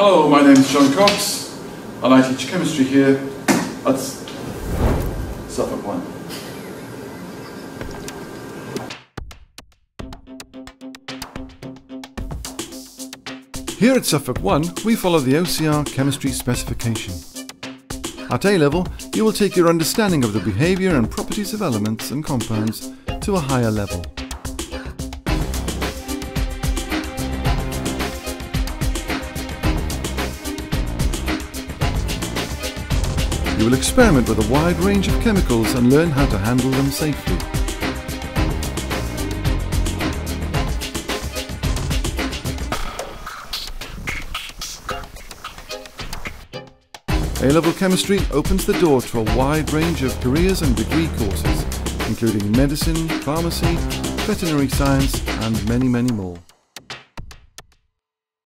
Hello, my name is John Cox and I teach chemistry here at Suffolk One. Here at Suffolk One, we follow the OCR chemistry specification. At A level, you will take your understanding of the behaviour and properties of elements and compounds to a higher level. You will experiment with a wide range of chemicals and learn how to handle them safely. A-level chemistry opens the door to a wide range of careers and degree courses, including medicine, pharmacy, veterinary science and many, many more.